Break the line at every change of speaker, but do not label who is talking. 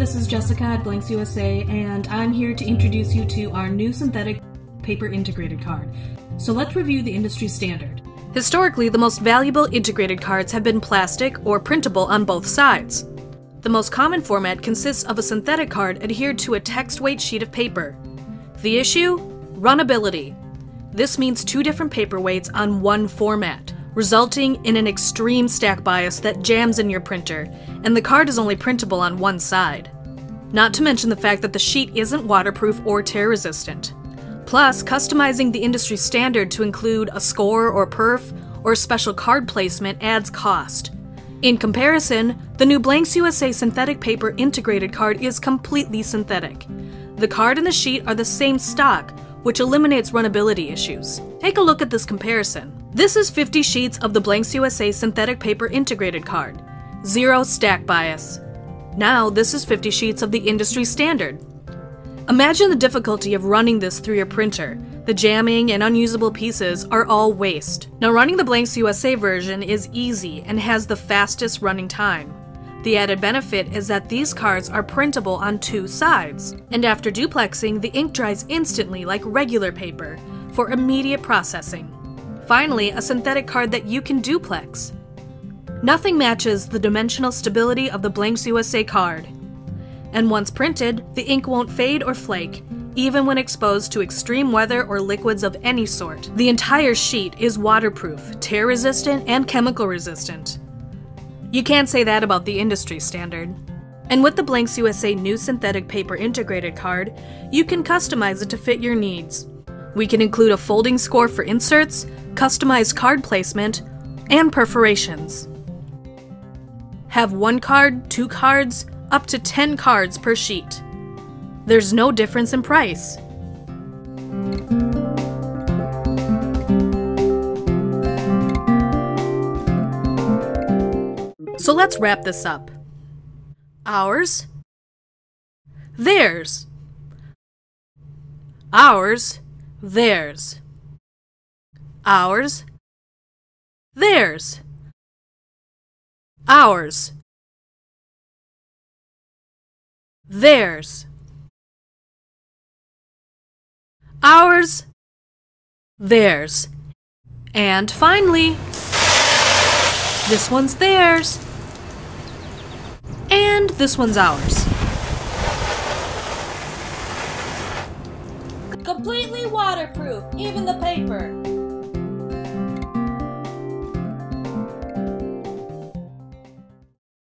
this is Jessica at Blanks USA, and I'm here to introduce you to our new synthetic paper integrated card. So let's review the industry standard. Historically, the most valuable integrated cards have been plastic or printable on both sides. The most common format consists of a synthetic card adhered to a text weight sheet of paper. The issue? Runnability. This means two different paperweights on one format, resulting in an extreme stack bias that jams in your printer, and the card is only printable on one side. Not to mention the fact that the sheet isn't waterproof or tear resistant. Plus, customizing the industry standard to include a score or perf or special card placement adds cost. In comparison, the new Blanks USA synthetic paper integrated card is completely synthetic. The card and the sheet are the same stock, which eliminates runnability issues. Take a look at this comparison. This is 50 sheets of the Blanks USA synthetic paper integrated card. Zero stack bias. Now, this is 50 sheets of the industry standard. Imagine the difficulty of running this through your printer. The jamming and unusable pieces are all waste. Now running the Blanks USA version is easy and has the fastest running time. The added benefit is that these cards are printable on two sides, and after duplexing, the ink dries instantly like regular paper for immediate processing. Finally, a synthetic card that you can duplex. Nothing matches the dimensional stability of the Blanks USA card. And once printed, the ink won't fade or flake, even when exposed to extreme weather or liquids of any sort. The entire sheet is waterproof, tear resistant, and chemical resistant. You can't say that about the industry standard. And with the Blanks USA new synthetic paper integrated card, you can customize it to fit your needs. We can include a folding score for inserts, customized card placement, and perforations. Have one card, two cards, up to 10 cards per sheet. There's no difference in price. So let's wrap this up. Ours. Theirs. Ours. Theirs. Ours. Theirs. Ours. Theirs. Ours. Theirs. And finally, this one's theirs. And this one's ours.
Completely waterproof, even the paper.